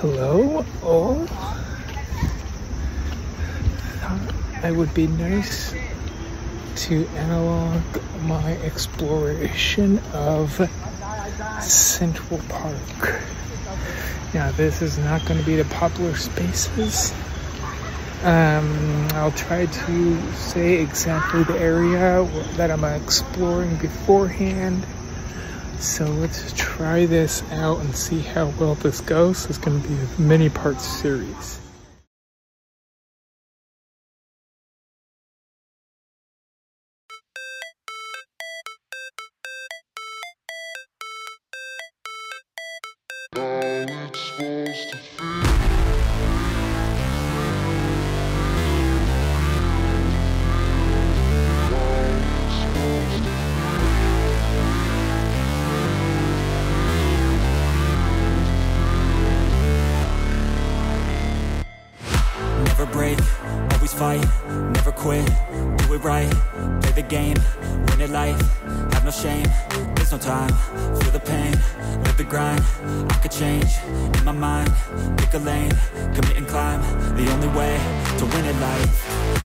Hello, all. I thought it would be nice to analog my exploration of Central Park. Now, this is not going to be the popular spaces. Um, I'll try to say exactly the area that I'm exploring beforehand. So let's try this out and see how well this goes. It's going to be a mini part series. Break, always fight, never quit, do it right, play the game, win it life, have no shame, there's no time, feel the pain, live the grind, I could change, in my mind, pick a lane, commit and climb, the only way to win it life